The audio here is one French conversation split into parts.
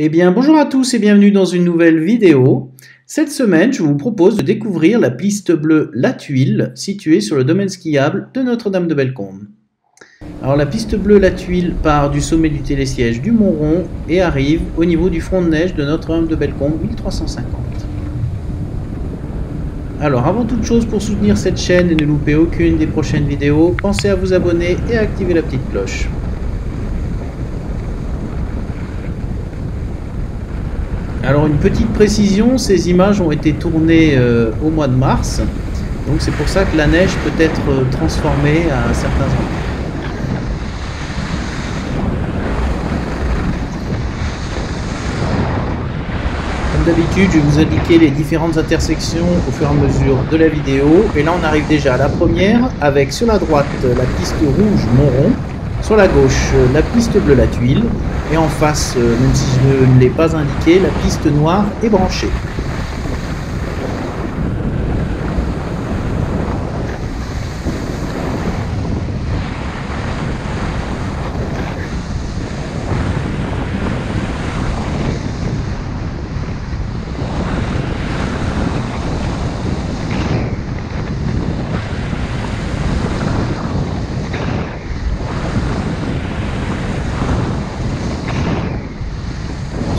Eh bien, bonjour à tous et bienvenue dans une nouvelle vidéo. Cette semaine, je vous propose de découvrir la piste bleue La Tuile, située sur le domaine skiable de Notre-Dame-de-Bellecombe. Alors, la piste bleue La Tuile part du sommet du télésiège du Mont-Rond et arrive au niveau du front de neige de Notre-Dame-de-Bellecombe, 1350. Alors, avant toute chose, pour soutenir cette chaîne et ne louper aucune des prochaines vidéos, pensez à vous abonner et à activer la petite cloche. Alors une petite précision, ces images ont été tournées euh, au mois de mars, donc c'est pour ça que la neige peut être euh, transformée à certains endroits. Comme d'habitude, je vais vous indiquer les différentes intersections au fur et à mesure de la vidéo. Et là, on arrive déjà à la première, avec sur la droite la piste rouge Montrond, sur la gauche, euh, la piste bleue La Tuile. Et en face, euh, même si je ne l'ai pas indiqué, la piste noire est branchée.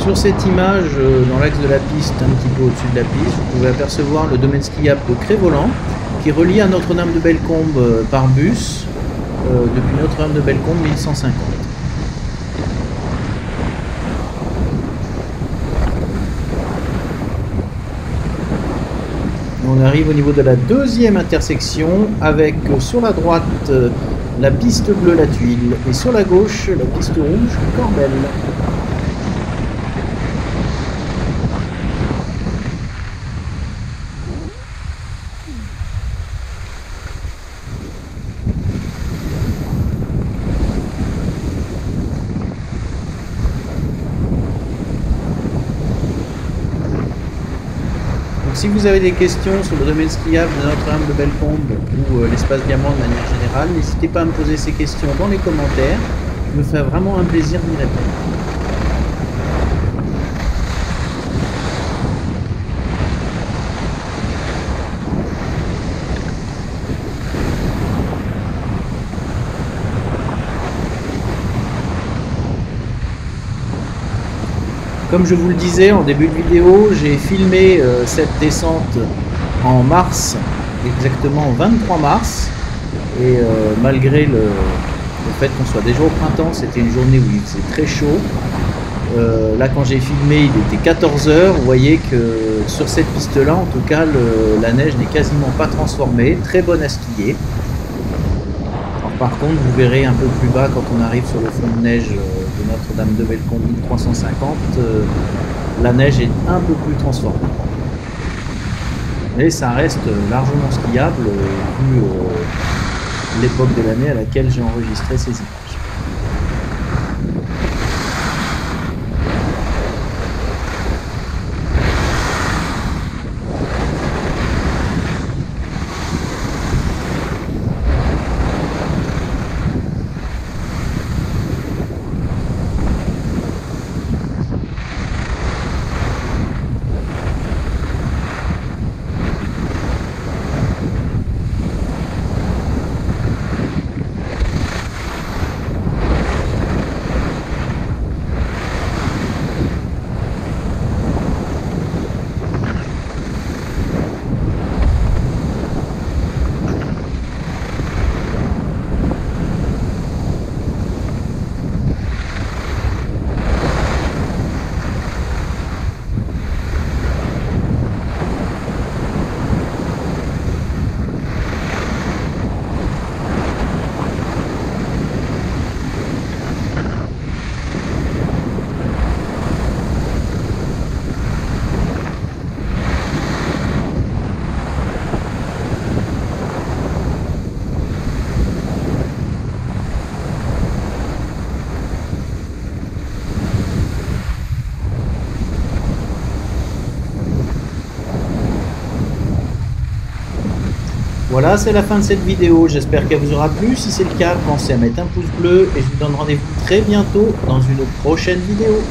Sur cette image, euh, dans l'axe de la piste, un petit peu au-dessus de la piste, vous pouvez apercevoir le domaine skiable de Crévolant, qui est relié à Notre-Dame-de-Bellecombe euh, par bus euh, depuis Notre-Dame-de-Bellecombe 1150. On arrive au niveau de la deuxième intersection avec sur la droite la piste bleue La Tuile et sur la gauche la piste rouge Corbel. Si vous avez des questions sur le domaine skiable de Notre-Dame de Bellecombe ou euh, l'espace diamant de manière générale, n'hésitez pas à me poser ces questions dans les commentaires. Je me ferai vraiment un plaisir d'y répondre. Comme je vous le disais en début de vidéo, j'ai filmé euh, cette descente en mars, exactement 23 mars. Et euh, malgré le, fait qu'on soit déjà au printemps, c'était une journée où il faisait très chaud. Euh, là, quand j'ai filmé, il était 14h. Vous voyez que sur cette piste-là, en tout cas, la neige n'est quasiment pas transformée. Très bonne à skier. Par contre, vous verrez un peu plus bas quand on arrive sur le fond de neige de Notre-Dame de Bellecombe 1350, euh, la neige est un peu plus transformée. Mais ça reste largement skiable euh, vu euh, l'époque de l'année à laquelle j'ai enregistré ces images. Voilà, c'est la fin de cette vidéo. J'espère qu'elle vous aura plu. Si c'est le cas, pensez à mettre un pouce bleu et je vous donne rendez-vous très bientôt dans une prochaine vidéo.